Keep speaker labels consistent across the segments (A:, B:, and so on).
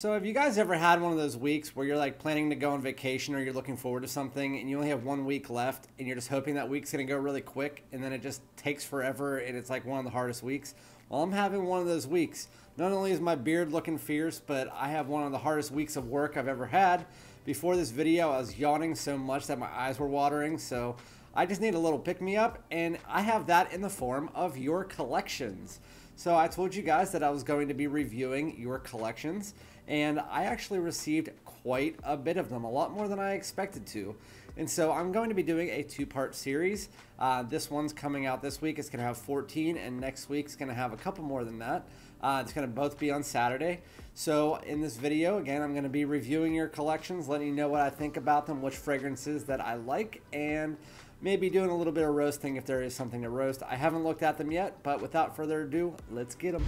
A: So, have you guys ever had one of those weeks where you're like planning to go on vacation or you're looking forward to something and you only have one week left and you're just hoping that week's gonna go really quick and then it just takes forever and it's like one of the hardest weeks? Well, I'm having one of those weeks. Not only is my beard looking fierce, but I have one of the hardest weeks of work I've ever had. Before this video, I was yawning so much that my eyes were watering, so I just need a little pick me up, and I have that in the form of your collections. So I told you guys that I was going to be reviewing your collections, and I actually received quite a bit of them, a lot more than I expected to. And so I'm going to be doing a two-part series. Uh, this one's coming out this week. It's going to have 14, and next week's going to have a couple more than that. Uh, it's going to both be on Saturday. So in this video, again, I'm going to be reviewing your collections, letting you know what I think about them, which fragrances that I like, and maybe doing a little bit of roasting if there is something to roast. I haven't looked at them yet, but without further ado, let's get them.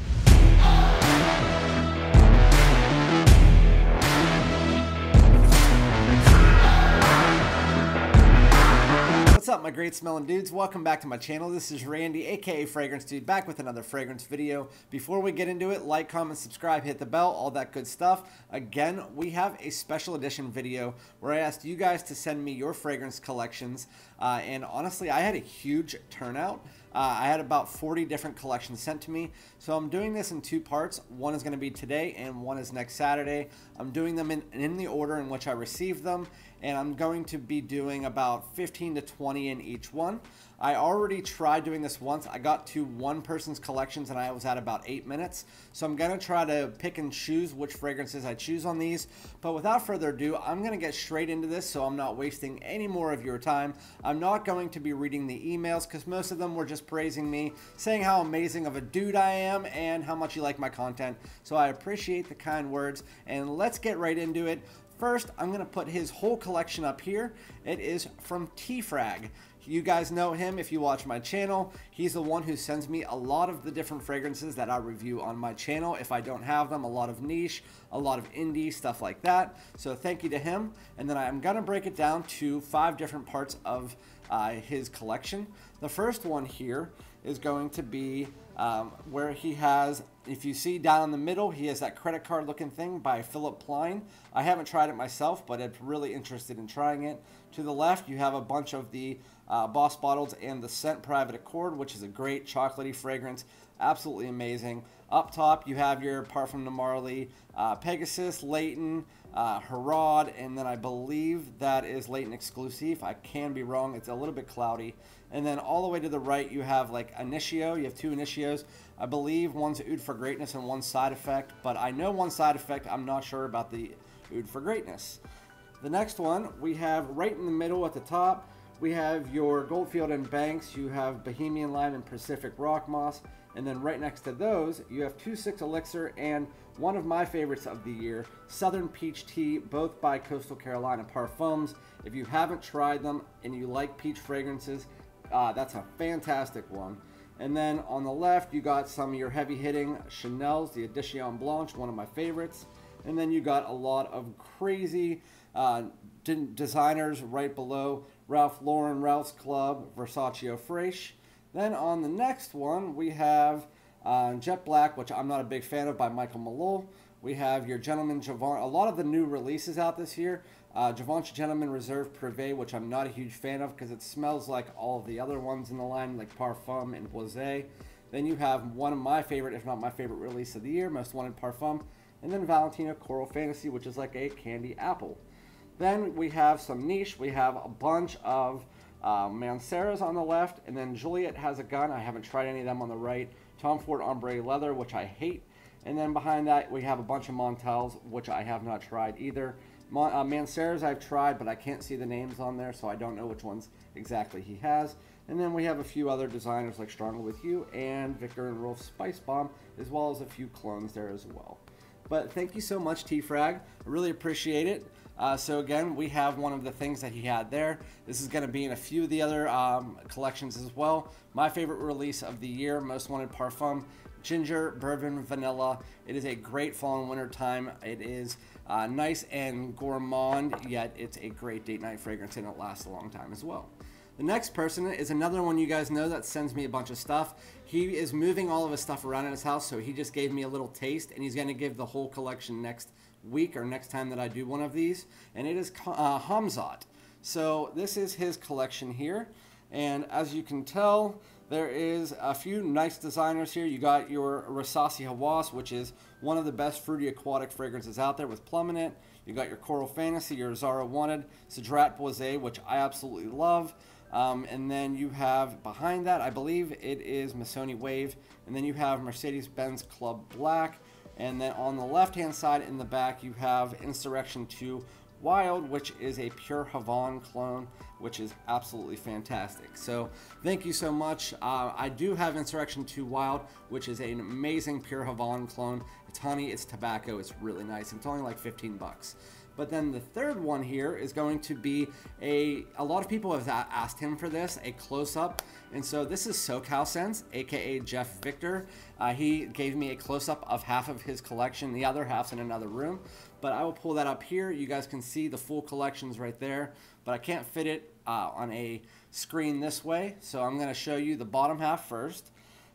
A: Up my great smelling dudes? Welcome back to my channel. This is Randy, aka Fragrance Dude, back with another fragrance video. Before we get into it, like, comment, subscribe, hit the bell, all that good stuff. Again, we have a special edition video where I asked you guys to send me your fragrance collections. Uh, and honestly, I had a huge turnout. Uh, I had about 40 different collections sent to me. So I'm doing this in two parts. One is going to be today and one is next Saturday. I'm doing them in, in the order in which I received them. And I'm going to be doing about 15 to 20 in each one. I already tried doing this once. I got to one person's collections and I was at about eight minutes. So I'm to try to pick and choose which fragrances I choose on these. But without further ado, I'm to get straight into this so I'm not wasting any more of your time. I'm not going to be reading the emails because most of them were just praising me, saying how amazing of a dude I am and how much you like my content. So I appreciate the kind words and let's get right into it. First, I'm to put his whole collection up here. It is from T-Frag. You guys know him if you watch my channel. He's the one who sends me a lot of the different fragrances that I review on my channel. If I don't have them, a lot of niche, a lot of indie, stuff like that. So thank you to him. And then I'm to break it down to five different parts of uh, his collection. The first one here is going to be um, where he has, if you see down in the middle, he has that credit card looking thing by Philipp Plein. I haven't tried it myself, but I'm really interested in trying it. To the left, you have a bunch of the uh, Boss Bottles and the Scent Private Accord, which is a great chocolatey fragrance. Absolutely amazing. Up top, you have your Parfum de Marly, uh, Pegasus, Layton, uh, and then I believe that is Layton exclusive. I can be wrong. It's a little bit cloudy. And then all the way to the right, you have like Initio. You have two Initios. I believe one's Oud for Greatness and one Side Effect, but I know one Side Effect. I'm not sure about the Oud for Greatness. The next one we have right in the middle at the top we have your Goldfield and Banks, you have Bohemian Lime and Pacific Rock Moss, and then right next to those, you have 2-6 Elixir and one of my favorites of the year, Southern Peach Tea, both by Coastal Carolina Parfums. If you haven't tried them and you like peach fragrances, uh, that's a fantastic one. And then on the left, you got some of your heavy hitting Chanel's, the Edition Blanche, one of my favorites. And then you got a lot of crazy uh, designers right below. Ralph Lauren, Ralph's Club, Versace Fresh. Then on the next one, we have uh, Jet Black, which I'm not a big fan of, by Michael Malone. We have your Gentleman Javon. A lot of the new releases out this year. Uh, Gentleman Reserve Privé, which I'm not a huge fan of because it smells like all the other ones in the line, like Parfum and Boisée. Then you have one of my favorite, if not my favorite release of the year, Most Wanted Parfum. And then Valentino Coral Fantasy, which is like a candy apple. Then we have some niche. We have a bunch of uh, Manceras on the left, and then Juliette has a gun. I haven't tried any of them on the right. Tom Ford Ombre Leather, which I hate. And then behind that, we have a bunch of Montales, which I have not tried either. Mon uh, Manceras I've tried, but I can't see the names on there, so I don't know which ones exactly he has. And then we have a few other designers like Stronger With You and Viktor and Rolf Spice Bomb, as well as a few clones there as well. But thank you so much, T-Frag. I really appreciate it. Uh, so again, we have one of the things that he had there. This is going to be in a few of the other um, collections as well. My favorite release of the year, Most Wanted Parfum, Ginger, Bourbon, Vanilla. It is a great fall and winter time. It is uh, nice and gourmand, yet it's a great date night fragrance and it lasts a long time as well. The next person is another one you guys know that sends me a bunch of stuff. He is moving all of his stuff around in his house, so he just gave me a little taste, and he's going to give the whole collection next week or next time that I do one of these, and it is uh, Hamzat. So this is his collection here, and as you can tell, there is a few nice designers here. You got your Rasasi Hawas, which is one of the best fruity aquatic fragrances out there with plum in it. You got your Coral Fantasy, your Azzaro Wanted, Sadrat Boise, which I absolutely love. Um, and then you have behind that, I believe it is Missoni Wave. And then you have Mercedes-Benz Club Black. And then on the left-hand side in the back, you have Insurrection 2 Wild, which is a pure Havane clone, which is absolutely fantastic. So thank you so much. Uh, I do have Insurrection 2 Wild, which is an amazing pure Havane clone. It's honey, it's tobacco, it's really nice. It's only like 15 bucks. But then the third one here is going to be a, a lot of people have asked him for this, a close-up. And so this is SoCal Sense, aka Jeff Victor. Uh, he gave me a close-up of half of his collection. The other half's in another room. But I will pull that up here. You guys can see the full collections right there. But I can't fit it uh, on a screen this way. So I'm going to show you the bottom half first.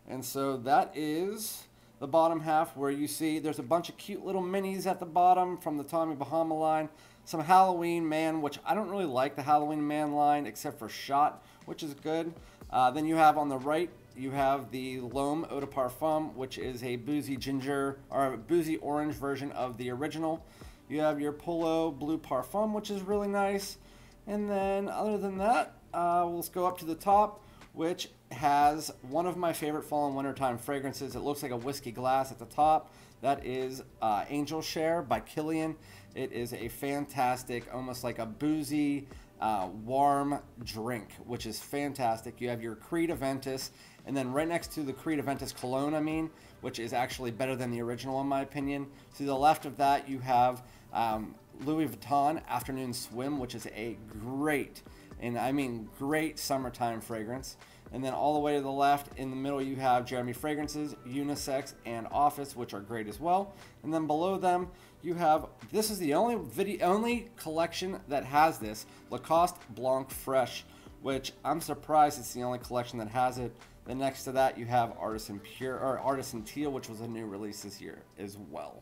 A: And so that is the bottom half where you see there's a bunch of cute little minis at the bottom from the Tommy Bahama line. Some Halloween Man, which I don't really like the Halloween Man line except for Shot, which is good. Uh, then you have on the right, you have the Loam Eau de Parfum, which is a boozy ginger or boozy orange version of the original. You have your Polo Blue Parfum, which is really nice. And then other than that, uh, let's go up to the top which has one of my favorite fall and wintertime fragrances. It looks like a whiskey glass at the top. That is uh, Angel Share by Kilian. It is a fantastic, almost like a boozy, uh, warm drink, which is fantastic. You have your Creed Aventus, and then right next to the Creed Aventus Cologne, I mean, which is actually better than the original in my opinion. To the left of that, you have um, Louis Vuitton Afternoon Swim, which is a great and I mean great summertime fragrance. And then all the way to the left, in the middle, you have Jeremy Fragrances, Unisex, and Office, which are great as well. And then below them, you have this is the only video, only collection that has this Lacoste Blanc Fresh, which I'm surprised it's the only collection that has it. Then next to that, you have Artisan Pure or Artisan Teal, which was a new release this year as well.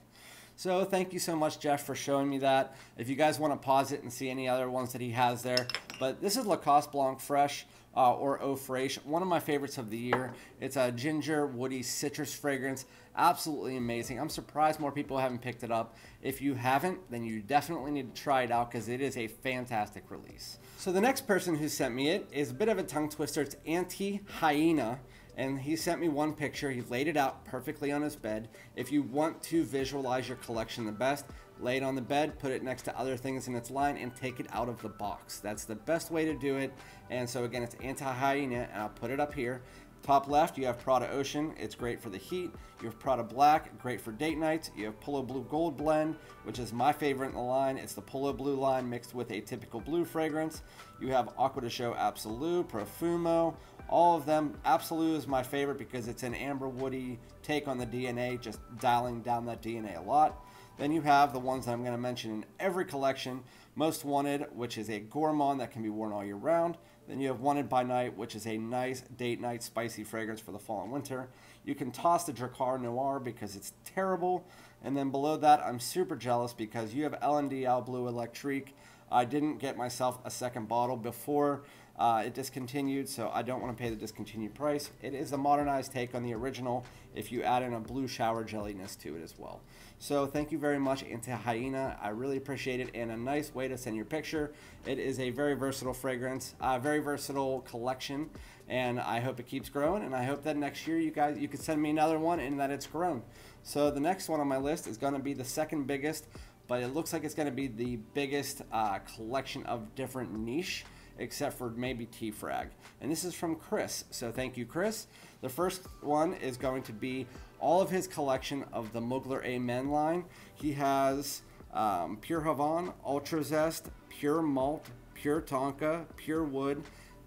A: So thank you so much, Jeff, for showing me that. If you guys want to pause it and see any other ones that he has there. But this is Lacoste Blanc Fresh. Uh, or Eau Fraiche, one of my favorites of the year. It's a ginger, woody, citrus fragrance. Absolutely amazing. I'm surprised more people haven't picked it up. If you haven't, then you definitely need to try it out because it is a fantastic release. So the next person who sent me it is a bit of a tongue twister. It's Anti Hyena and he sent me one picture. He laid it out perfectly on his bed. If you want to visualize your collection the best, lay it on the bed, put it next to other things in its line, and take it out of the box. That's the best way to do it. And so again, it's anti-hyena, and I'll put it up here. Top left, you have Prada Ocean. It's great for the heat. You have Prada Black, great for date nights. You have Polo Blue Gold Blend, which is my favorite in the line. It's the Polo Blue line mixed with a typical blue fragrance. You have Acqua di Gio Absolute, Profumo, all of them. Absolute is my favorite because it's an amber woody take on the DNA, just dialing down that DNA a lot. Then you have the ones that I'm going to mention in every collection. Most Wanted, which is a gourmand that can be worn all year round. Then you have Wanted by Night, which is a nice date night spicy fragrance for the fall and winter. You can toss the Drakkar Noir because it's terrible. And then below that, I'm super jealous because you have LNDL Bleu Electrique. I didn't get myself a second bottle before uh, it discontinued, so I don't want to pay the discontinued price. It is a modernized take on the original if you add in a blue shower jelliness to it as well. So thank you very much, Anti Hyena. I really appreciate it, and a nice way to send your picture. It is a very versatile fragrance, a very versatile collection, and I hope it keeps growing. And I hope that next year you guys you can send me another one, and that it's grown. So the next one on my list is going to be the second biggest, but it looks like it's going to be the biggest uh, collection of different niche except for maybe T-Frag. And this is from Chris, so thank you, Chris. The first one is going to be all of his collection of the Mugler Amen line. He has um, Pure Havane, Ultra Zest, Pure Malt, Pure Tonka, Pure Wood.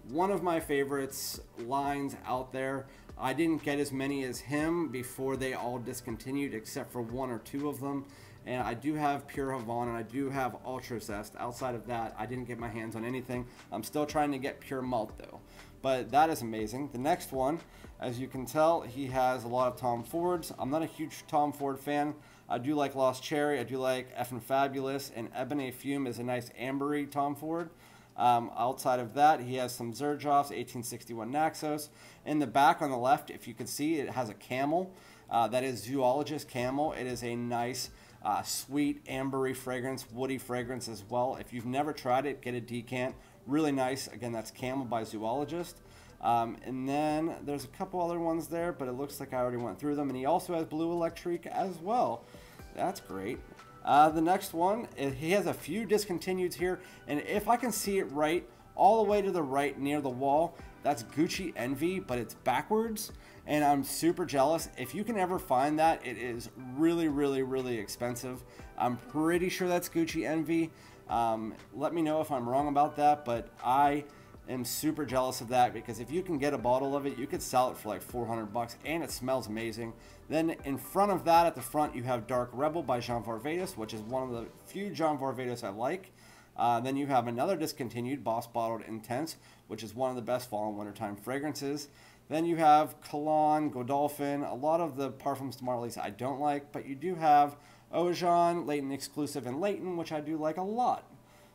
A: One of my favorites lines out there. I didn't get as many as him before they all discontinued, except for one or two of them and I do have Pure Havane and I do have Ultra Zest. Outside of that, I didn't get my hands on anything. I'm still trying to get Pure Malt though. But that is amazing. The next one, as you can tell, he has a lot of Tom Fords. I'm not a huge Tom Ford fan. I do like Lost Cherry. I do like Effin' Fabulous. And Ebony Fume is a nice ambery Tom Ford. Um, outside of that, he has some Xerjoffs, 1861 Naxos. In the back on the left, if you can see, it has a camel. Uh, that is Zoologist Camel. It is a nice, uh, sweet, ambery fragrance, woody fragrance as well. If you've never tried it, get a decant. Really nice. Again, that's Camel by Zoologist. Um, and then there's a couple other ones there, but it looks like I already went through them. And he also has Bleu Electrique as well. That's great. Uh, the next one, he has a few discontinued here. And if I can see it right, all the way to the right near the wall, that's Gucci Envy, but it's backwards. And I'm super jealous. If you can ever find that, it is really, really, really expensive. I'm pretty sure that's Gucci Envy. Um, let me know if I'm wrong about that, but I am super jealous of that because if you can get a bottle of it, you could sell it for like 400 bucks and it smells amazing. Then in front of that, at the front, you have Dark Rebel by John Varvatos, which is one of the few John Varvatos I like. Uh, then you have another discontinued Boss Bottled Intense, which is one of the best fall and wintertime fragrances. Then you have Cologne, Godolphin, a lot of the Parfums de Marlies I don't like, but you do have Oajan, Layton Exclusive, and Layton, which I do like a lot.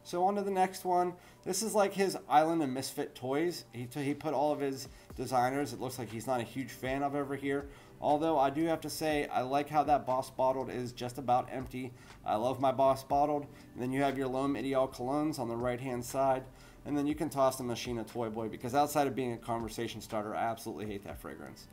A: So on to the next one. This is like his Island of Misfit Toys. He, he put all of his designers. It looks like he's not a huge fan of over here. Although I do have to say, I like how that Boss Bottled is just about empty. I love my Boss Bottled. And then you have your L'Homme Ideal Colognes on the right-hand side. And then you can toss the Machine, Moschino Toy Boy because outside of being a conversation starter, I absolutely hate that fragrance.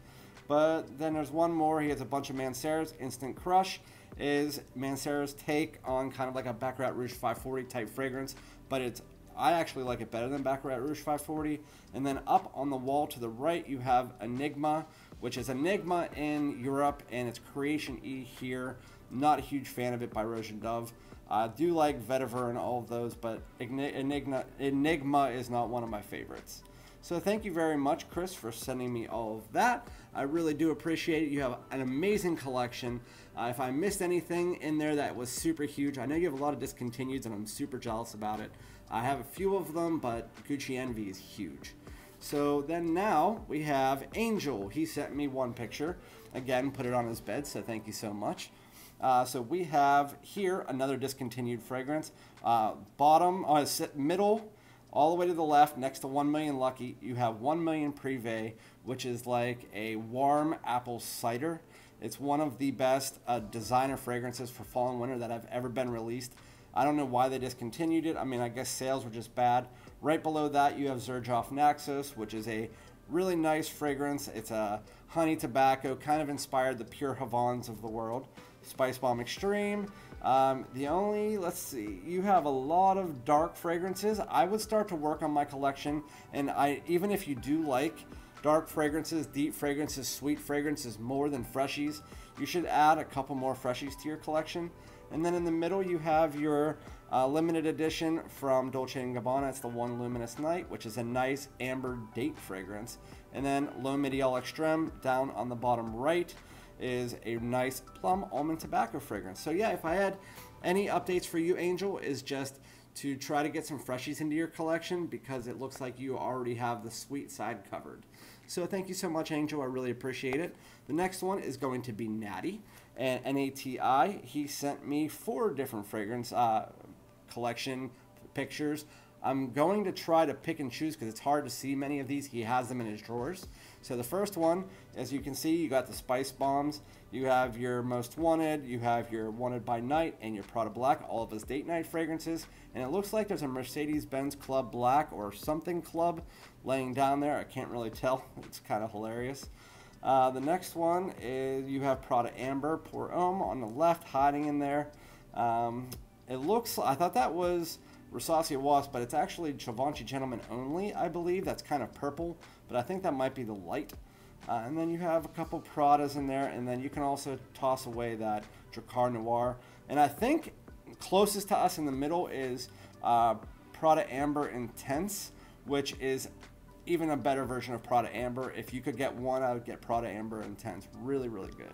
A: But then there's one more. He has a bunch of Mancera's. Instant Crush is Mancera's take on kind of like a Baccarat Rouge 540 type fragrance, but it's I actually like it better than Baccarat Rouge 540. And then up on the wall to the right, you have Enigma, which is Enigma in Europe, and it's Creation E here. Not a huge fan of it by Roche and Dove. I do like Vetiver and all of those, but Enigma, Enigma is not one of my favorites. So thank you very much, Chris, for sending me all of that. I really do appreciate it. You have an amazing collection. Uh, if I missed anything in there that was super huge, I know you have a lot of discontinueds, and I'm super jealous about it. I have a few of them, but Gucci Envy is huge. So then now we have Angel. He sent me one picture. Again, put it on his bed, so thank you so much. Uh, so we have here another discontinued fragrance. Uh, bottom, uh, middle, all the way to the left, next to 1 Million Lucky, you have 1 Million Privé, which is like a warm apple cider. It's one of the best uh, designer fragrances for fall and winter that have ever been released. I don't know why they discontinued it. I mean, I guess sales were just bad. Right below that, you have Xerjoff Naxos, which is a really nice fragrance. It's a honey tobacco, kind of inspired the pure Havans of the world. Spice Bomb Extreme. Um, the only, let's see, you have a lot of dark fragrances. I would start to work on my collection, and I even if you do like dark fragrances, deep fragrances, sweet fragrances more than freshies, you should add a couple more freshies to your collection. And then in the middle, you have your uh, limited edition from Dolce & Gabbana. It's the One Luminous Night, which is a nice amber date fragrance. And then L'Homme Ideal Extreme down on the bottom right is a nice plum almond tobacco fragrance. So yeah, if I had any updates for you, Angel, is just to try to get some freshies into your collection because it looks like you already have the sweet side covered. So thank you so much, Angel. I really appreciate it. The next one is going to be Natty and NATI. He sent me four different fragrance uh, collection pictures. I'm going to try to pick and choose because it's hard to see many of these. He has them in his drawers. So the first one, as you can see, you got the Spice Bombs. You have your Most Wanted, you have your Wanted by Night, and your Prada Black, all of his date night fragrances. And it looks like there's a Mercedes-Benz Club Black or something club laying down there. I can't really tell. It's kind of hilarious. Uh, the next one is you have Prada Amber Pour Homme on the left, hiding in there. Um, it looks, I thought that was Rasasi Hawas, but it's actually Givenchy Gentleman only, I believe. That's kind of purple, but I think that might be the light. Uh, and then you have a couple Pradas in there, and then you can also toss away that Drakkar Noir. And I think closest to us in the middle is uh, Prada Amber Intense, which is even a better version of Prada Amber. If you could get one, I would get Prada Amber Intense. Really, really good.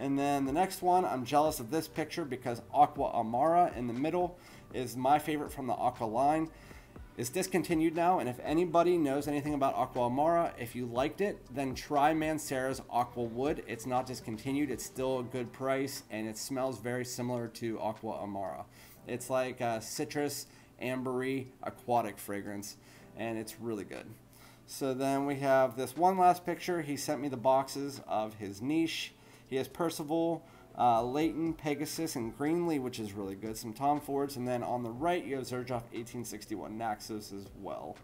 A: And then the next one, I'm jealous of this picture because Aqva Amara in the middle is my favorite from the Aqua line. It's discontinued now, and if anybody knows anything about Aqva Amara, if you liked it, then try Mancera's Aqua Wood. It's not discontinued, it's still a good price, and it smells very similar to Aqva Amara. It's like a citrus, ambery, aquatic fragrance, and it's really good. So then we have this one last picture. He sent me the boxes of his niche. He has Percival, uh, Layton, Pegasus, and Greenley, which is really good. Some Tom Fords, and then on the right you have Xerjoff 1861 Naxos as well.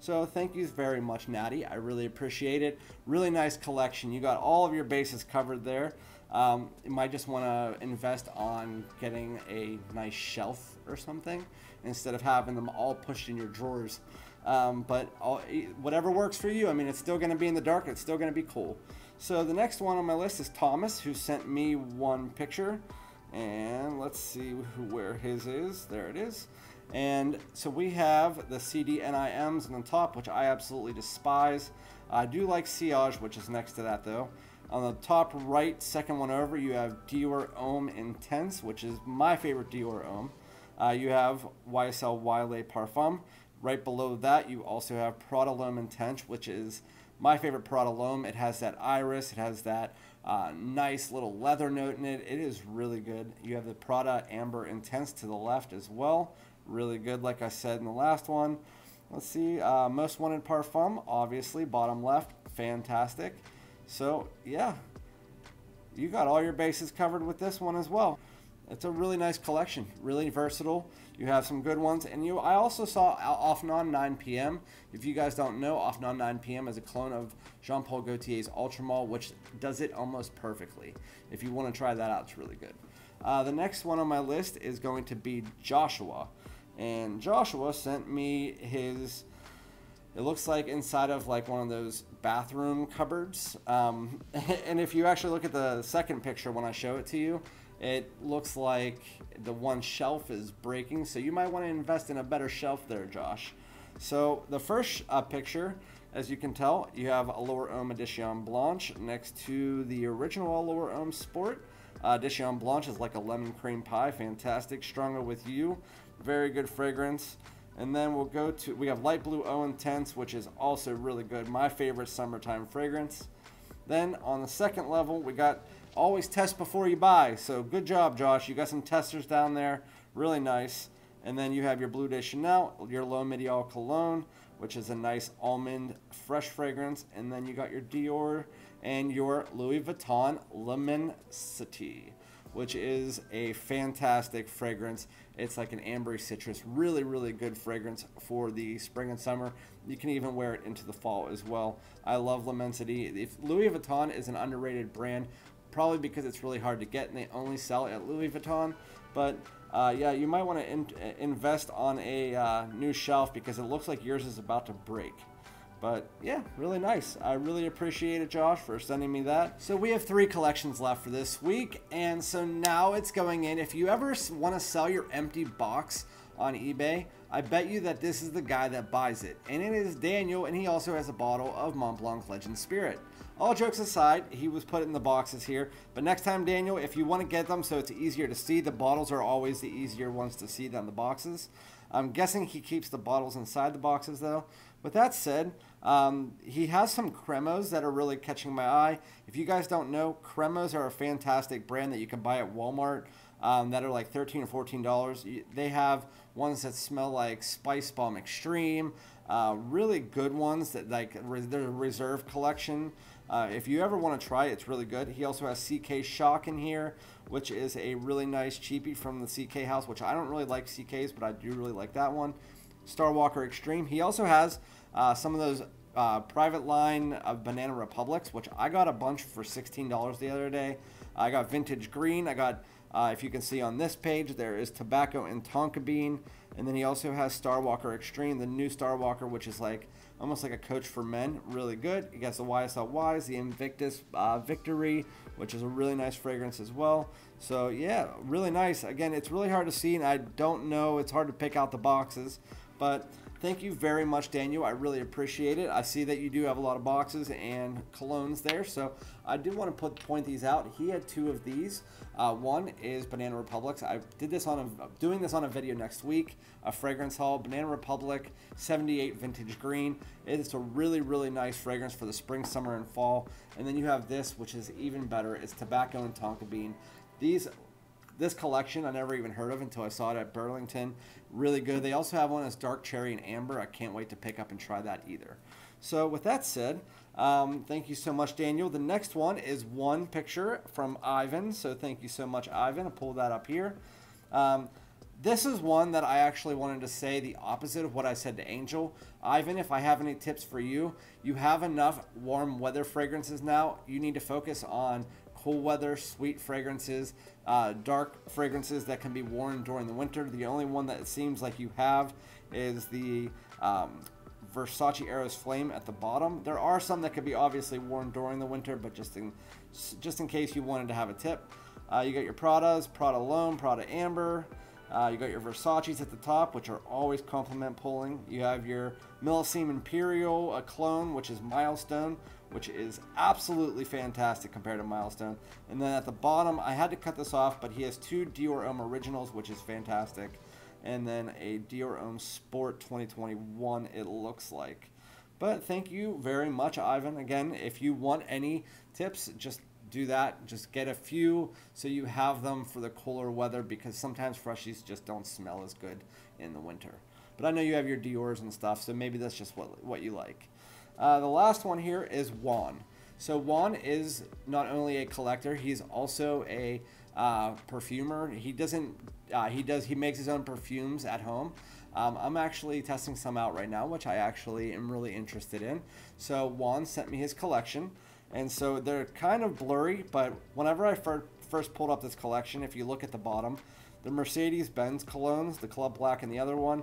A: So thank you very much, Natty. I really appreciate it. Really nice collection. You got all of your bases covered there. Um, you might just want to invest on getting a nice shelf or something instead of having them all pushed in your drawers. Um, but all, whatever works for you. I mean, it's still going to be in the dark. It's still going to be cool. So the next one on my list is Thomas, who sent me one picture. And let's see where his is. There it is. And so we have the CDNIMs on the top, which I absolutely despise. I do like Sillage, which is next to that though. On the top right, second one over, you have Dior Homme Intense, which is my favorite Dior Homme. Uh, you have YSL Y Le Parfum. Right below that, you also have Prada L'Homme Intense, which is my favorite Prada L'Homme. It has that iris, it has that uh, nice little leather note in it. It is really good. You have the Prada Amber Intense to the left as well. Really good, like I said in the last one. Let's see, uh, Most Wanted Parfum, obviously, bottom left, fantastic. So, yeah, you got all your bases covered with this one as well. It's a really nice collection, really versatile. You have some good ones, and you. I also saw Afnan 9 p.m. If you guys don't know, Afnan 9 p.m. is a clone of Jean Paul Gaultier's Ultra Male, which does it almost perfectly. If you want to try that out, it's really good. Uh, the next one on my list is going to be Joshua, and Joshua sent me his. It looks like inside of like one of those bathroom cupboards. Um, and if you actually look at the second picture when I show it to you, it looks like the one shelf is breaking, so you might want to invest in a better shelf there, Josh. So the first uh, picture, as you can tell, you have a Allure Homme Edition Blanche next to the original Allure Homme Sport. Uh, Edition Blanche is like a lemon cream pie, fantastic. Stronger with you, very good fragrance. And then we'll go to, we have Light Blue Eau Intense, which is also really good. My favorite summertime fragrance. Then on the second level, we got always test before you buy. So good job, Josh. You got some testers down there. Really nice. And then you have your Bleu de Chanel, your L'Homme Ideal Cologne, which is a nice almond fresh fragrance. And then you got your Dior and your Louis Vuitton Lemon City, which is a fantastic fragrance. It's like an ambery citrus, really, really good fragrance for the spring and summer. You can even wear it into the fall as well. I love L'Immensité. If Louis Vuitton is an underrated brand, probably because it's really hard to get and they only sell it at Louis Vuitton. But uh, yeah, you might want to in invest on a uh, new shelf because it looks like yours is about to break. But yeah, really nice. I really appreciate it, Josh, for sending me that. So we have three collections left for this week, and so now it's going in. If you ever want to sell your empty box on eBay, I bet you that this is the guy that buys it. And it is Daniel, and he also has a bottle of Mont Blanc Legend Spirit. All jokes aside, he was put in the boxes here. But next time, Daniel, if you want to get them so it's easier to see, the bottles are always the easier ones to see than the boxes. I'm guessing he keeps the bottles inside the boxes, though. With that said, um, he has some cremos that are really catching my eye. If you guys don't know, cremos are a fantastic brand that you can buy at Walmart um, that are like 13 or 14 dollars. They have ones that smell like Spice Bomb Extreme, uh, really good ones that like their reserve collection. Uh, if you ever want to try it, it's really good. He also has CK Shock in here, which is a really nice cheapie from the CK house, which I don't really like CKs, but I do really like that one. Star Walker Extreme. He also has uh, some of those uh, private line of Banana Republics, which I got a bunch for $16 the other day. I got Vintage Green. I got, uh, if you can see on this page, there is Tobacco and Tonka Bean. And then he also has Star Walker Extreme, the new Star Walker, which is like almost like a coach for men. Really good. He got the YSL Ys, the Invictus uh, Victory, which is a really nice fragrance as well. So yeah, really nice. Again, it's really hard to see, and I don't know. It's hard to pick out the boxes, but thank you very much, Daniel. I really appreciate it. I see that you do have a lot of boxes and colognes there, so I do want to put point these out. He had two of these. Uh, one is Banana Republic's. I did this on a doing this on a video next week. A fragrance haul, Banana Republic 78 Vintage Green. It's a really really nice fragrance for the spring, summer, and fall. And then you have this, which is even better. It's tobacco and tonka bean. These this collection I never even heard of until I saw it at Burlington. Really good. They also have one that's dark cherry and amber. I can't wait to pick up and try that either. So with that said, um, thank you so much, Daniel. The next one is one picture from Ivan. So thank you so much, Ivan. I'll pull that up here. Um, this is one that I actually wanted to say the opposite of what I said to Angel. Ivan, if I have any tips for you, you have enough warm weather fragrances now. You need to focus on cool weather, sweet fragrances, uh, dark fragrances that can be worn during the winter. The only one that it seems like you have is the um, Versace Eros Flame at the bottom. There are some that could be obviously worn during the winter, but just in just in case you wanted to have a tip, uh, you got your Pradas, Prada L'Homme, Prada Amber. Uh, you got your Versace's at the top, which are always compliment pulling. You have your Millesime Imperial a clone, which is Milestone, which is absolutely fantastic compared to Milestone. And then at the bottom, I had to cut this off, but he has two Dior Homme Originals, which is fantastic and then a Dior Homme Sport 2021 it looks like. But thank you very much, Ivan. Again, if you want any tips, just do that. Just get a few so you have them for the cooler weather because sometimes freshies just don't smell as good in the winter. But I know you have your Dior's and stuff, so maybe that's just what, what you like. Uh, the last one here is Juan. So Juan is not only a collector, he's also a uh, perfumer. He doesn't. Uh, he does. He makes his own perfumes at home. Um, I'm actually testing some out right now, which I actually am really interested in. So Juan sent me his collection, and so they're kind of blurry. But whenever I fir first pulled up this collection, if you look at the bottom, the Mercedes-Benz colognes, the Club Black, and the other one,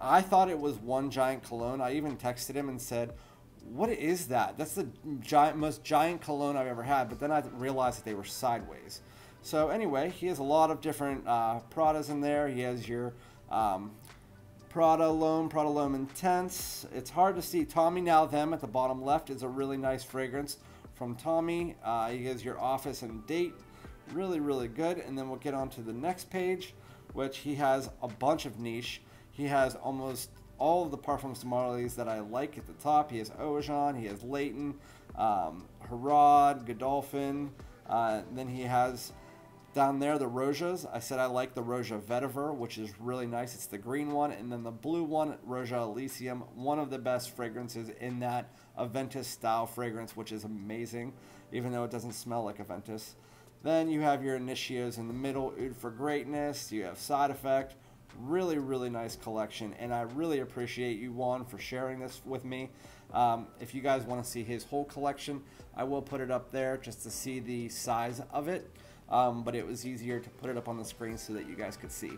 A: I thought it was one giant cologne. I even texted him and said, what is that? That's the giant, most giant cologne I've ever had. But then I realized that they were sideways. So anyway, he has a lot of different uh, Pradas in there. He has your um, Prada L'Homme, Prada L'Homme Intense. It's hard to see. Tommy Now Them at the bottom left is a really nice fragrance from Tommy. Uh, he has your Office and Date. Really, really good. And then we'll get on to the next page, which he has a bunch of niche. He has almost all of the Parfums de Marly's that I like at the top. He has Oajan, he has Layton, um, Herod, Godolphin. Uh, then he has down there, the Rojas, I said I like the Roja Vetiver, which is really nice. It's the green one. And then the blue one, Roja Elysium, one of the best fragrances in that Aventus style fragrance, which is amazing, even though it doesn't smell like Aventus. Then you have your Initios in the middle, Oud for Greatness. You have Side Effect. Really, really nice collection. And I really appreciate you, Juan, for sharing this with me. Um, if you guys want to see his whole collection, I will put it up there just to see the size of it um, but it was easier to put it up on the screen so that you guys could see.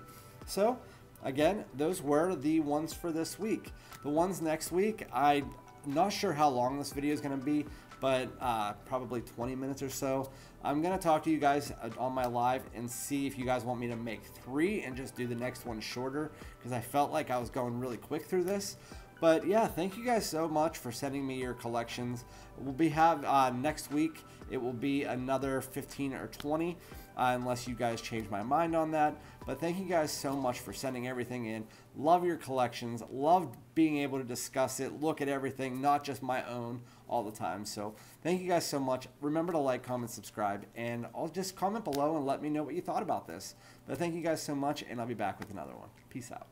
A: So, again, those were the ones for this week. The ones next week, I'm not sure how long this video is going to be, but uh, probably 20 minutes or so. I'm going to talk to you guys uh, on my live and see if you guys want me to make three and just do the next one shorter because I felt like I was going really quick through this. But yeah, thank you guys so much for sending me your collections. We'll be have uh, next week. It will be another 15 or 20, uh, unless you guys change my mind on that. But thank you guys so much for sending everything in. Love your collections. Love being able to discuss it, look at everything, not just my own all the time. So thank you guys so much. Remember to like, comment, subscribe, and I'll just comment below and let me know what you thought about this. But thank you guys so much, and I'll be back with another one. Peace out.